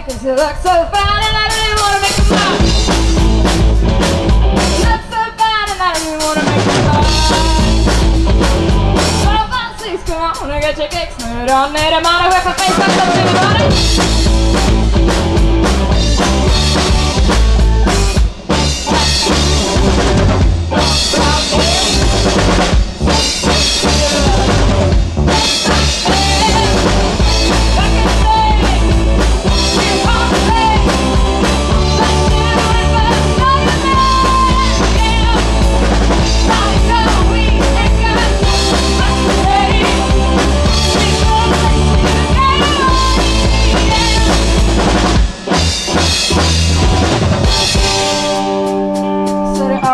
Cause you look so fine and I don't even wanna make a cry You look so fine and I don't even wanna make a cry What if I see you come on and get your kicks Put on it, I'm out of here face, I'm touching your body.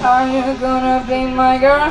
Are you gonna be my girl?